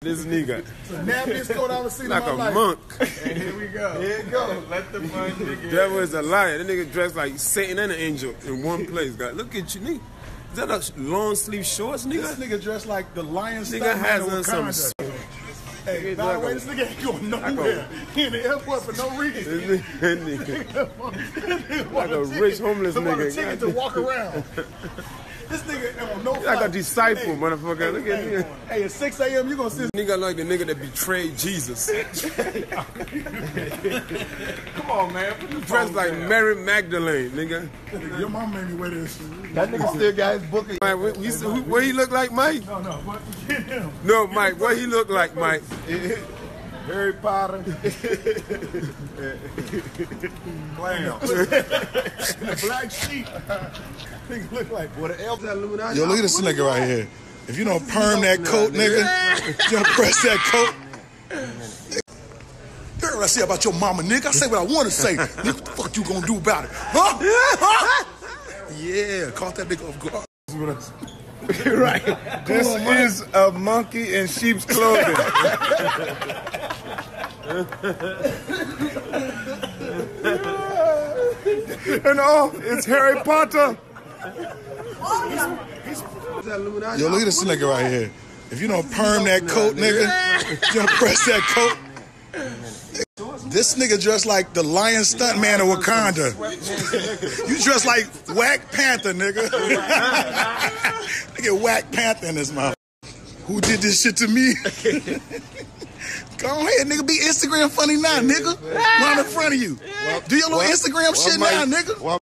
This nigga. Nappiest coat I ever seen like in a life. monk. And here we go. Here you go. Let the fun begin. Devil is a liar. That nigga dressed like Satan and an angel in one place. God, look at you, nigga. Is that a long sleeve shorts, nigga? This nigga? nigga dressed like the lion Nigga stuntman has on some Wakanda. s- Hey, Nigga by the like way, this nigga ain't going nowhere. He in the airport for no reason. This nigga, like a rich homeless He want a nigga. ticket to walk around. This nigga on no like a disciple, Hey, motherfucker. Look at hey, me. hey, at 6 a.m. you gonna see this Nigga like the nigga that betrayed Jesus. Come on, man. Put the Dressed like down. Mary Magdalene, nigga. Your mom made me wear this. That nigga still got his book. Mike, what, you, what he look like, Mike? No, no, but get him. No, Mike. What he look like, Mike? Harry Potter. Blam. the black sheep. Nigga look like What the elf that Illuminati? Yo, look at this nigga right here. If you don't perm that coat, nigga, you don't press that coat. Heard what I say about your mama, nigga. I say what I want to say. nigga, what the fuck you gonna do about it? Huh? Huh? Yeah, caught that nigga off guard. right. This is a monkey in sheep's clothing. and oh, it's Harry Potter. Yo, look at this nigga right here. If you don't perm that coat, nigga, you don't press that coat. This nigga dressed like the lion stuntman of Wakanda. You dressed like Whack Panther, nigga. nigga, Whack Panther in this mouth. Who did this shit to me? Go ahead, nigga. Be Instagram funny now, nigga. Right in front of you. Do your little Instagram shit now, nigga.